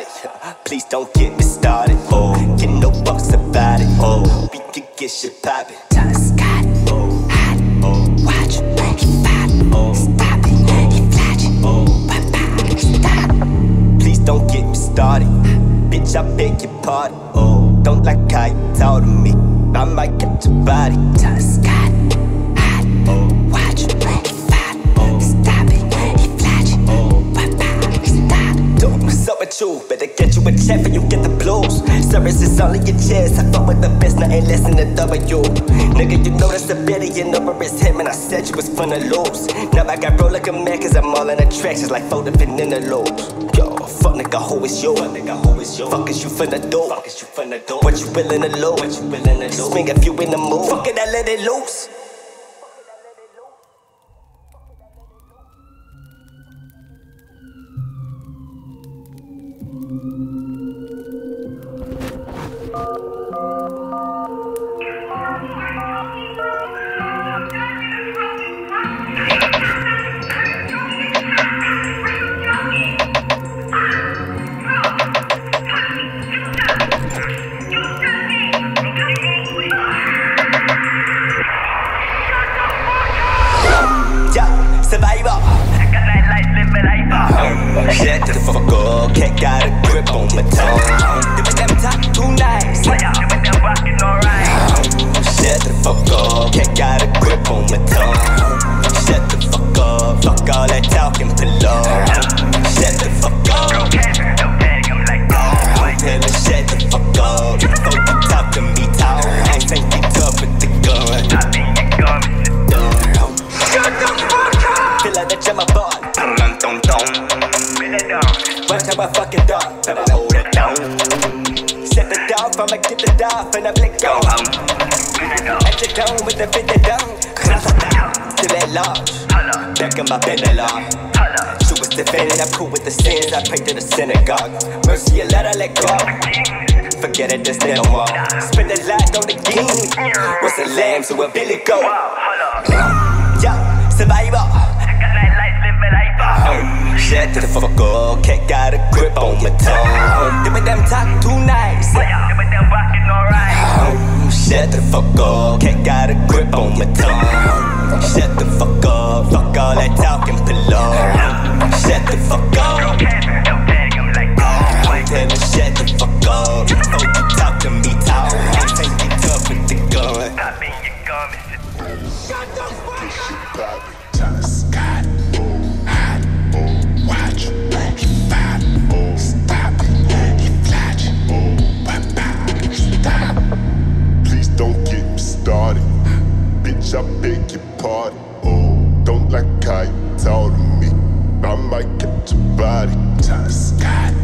it. Please don't get me started. Oh, get no fucks about it. Oh, we can get shit poppin'. Just got hot. Watch he pop. Stop it. He flashing. Pop, pop, stop. Please don't get me started. Bitch, I beg your pardon. Oh, don't like how you talk to me. I might get your body. Just got Better get you a check for you get the blues. Service is all in your chest. I fuck with the best, nothing less than a W. Nigga, you know that's a billion over his head, man. I said you was fun to lose. Now I got roll like a man, cause I'm all in the just like folding in the loops. Yo, fuck nigga, who is you? Fuck nigga, who is you? Fuck is you finna do? Fuck is you finna do? What you willing to lose? What you willing to lose? Swing if you in the mood. Fuck it, I let it loose. Survivor. Shut the fuck up, cat got a grip on my tongue. Like that jam boy. Dun dun dun. Watch how I fucking dog, I hold it down. Set the dog, I'ma get the dog, and I blick go home. At the dome with the 50 down, cause I'm down to that large. Back in my belly large. She was defended, I'm cool with the sins, I pray to the synagogue. Mercy, let her let go. Forget it, there's no more. Spend a lot on the game. What's a lamb, so where Billy go? Yo, survivor. Shut the fuck up, cat got a grip on my tongue. Them and them talk too nice. Shut the fuck up, cat got a grip on my tongue. Shut the fuck up, fuck all that talking below. Shut the fuck up, tell her oh, shut the fuck up. Before you talk to me, talk. I think you tough with the gun. Just Bitch, I beg your pardon. Oh, don't like how you talk to me. I might get your body. Just got